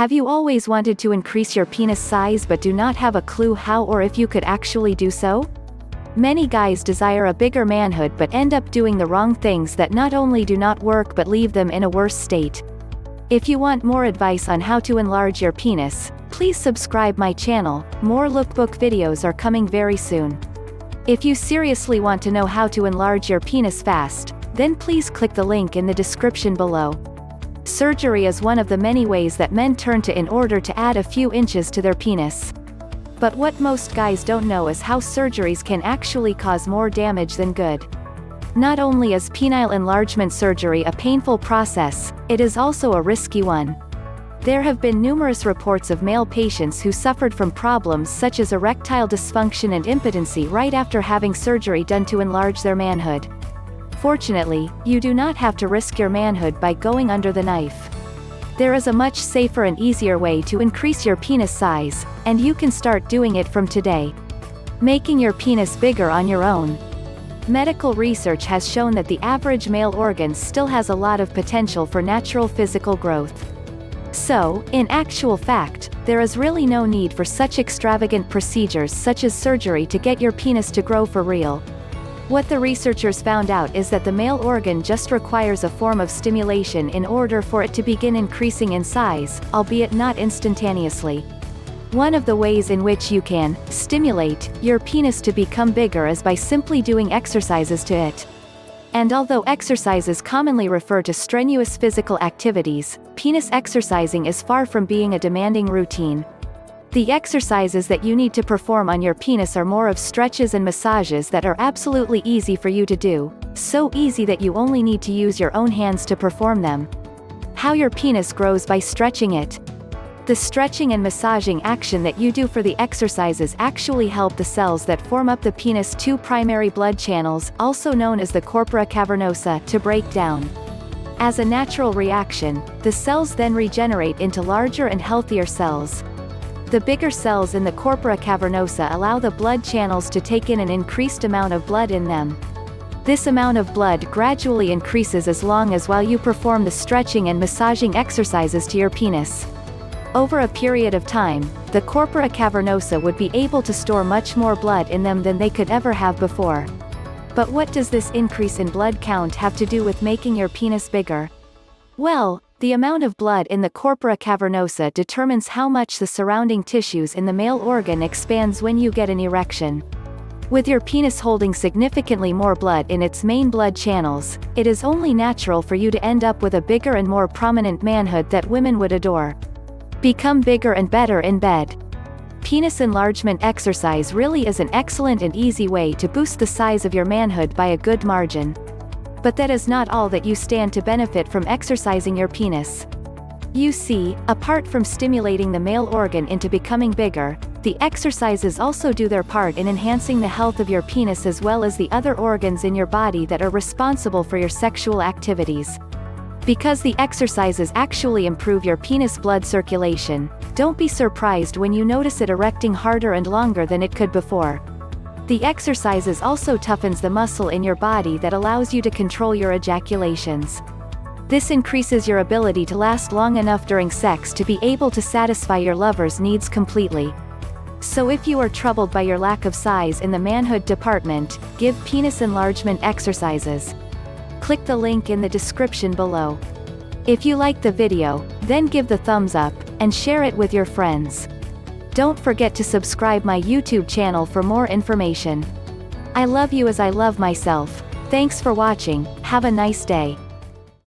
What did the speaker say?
Have you always wanted to increase your penis size but do not have a clue how or if you could actually do so? Many guys desire a bigger manhood but end up doing the wrong things that not only do not work but leave them in a worse state. If you want more advice on how to enlarge your penis, please subscribe my channel, more lookbook videos are coming very soon. If you seriously want to know how to enlarge your penis fast, then please click the link in the description below. Surgery is one of the many ways that men turn to in order to add a few inches to their penis. But what most guys don't know is how surgeries can actually cause more damage than good. Not only is penile enlargement surgery a painful process, it is also a risky one. There have been numerous reports of male patients who suffered from problems such as erectile dysfunction and impotency right after having surgery done to enlarge their manhood. Fortunately, you do not have to risk your manhood by going under the knife. There is a much safer and easier way to increase your penis size, and you can start doing it from today. Making your penis bigger on your own. Medical research has shown that the average male organ still has a lot of potential for natural physical growth. So, in actual fact, there is really no need for such extravagant procedures such as surgery to get your penis to grow for real. What the researchers found out is that the male organ just requires a form of stimulation in order for it to begin increasing in size, albeit not instantaneously. One of the ways in which you can stimulate your penis to become bigger is by simply doing exercises to it. And although exercises commonly refer to strenuous physical activities, penis exercising is far from being a demanding routine. The exercises that you need to perform on your penis are more of stretches and massages that are absolutely easy for you to do, so easy that you only need to use your own hands to perform them. How your penis grows by stretching it. The stretching and massaging action that you do for the exercises actually help the cells that form up the penis' two primary blood channels, also known as the corpora cavernosa, to break down. As a natural reaction, the cells then regenerate into larger and healthier cells, the bigger cells in the corpora cavernosa allow the blood channels to take in an increased amount of blood in them. This amount of blood gradually increases as long as while you perform the stretching and massaging exercises to your penis. Over a period of time, the corpora cavernosa would be able to store much more blood in them than they could ever have before. But what does this increase in blood count have to do with making your penis bigger? Well, the amount of blood in the corpora cavernosa determines how much the surrounding tissues in the male organ expands when you get an erection. With your penis holding significantly more blood in its main blood channels, it is only natural for you to end up with a bigger and more prominent manhood that women would adore. Become bigger and better in bed. Penis enlargement exercise really is an excellent and easy way to boost the size of your manhood by a good margin. But that is not all that you stand to benefit from exercising your penis. You see, apart from stimulating the male organ into becoming bigger, the exercises also do their part in enhancing the health of your penis as well as the other organs in your body that are responsible for your sexual activities. Because the exercises actually improve your penis blood circulation, don't be surprised when you notice it erecting harder and longer than it could before. The exercises also toughens the muscle in your body that allows you to control your ejaculations. This increases your ability to last long enough during sex to be able to satisfy your lover's needs completely. So if you are troubled by your lack of size in the manhood department, give penis enlargement exercises. Click the link in the description below. If you like the video, then give the thumbs up, and share it with your friends. Don't forget to subscribe my YouTube channel for more information. I love you as I love myself. Thanks for watching, have a nice day.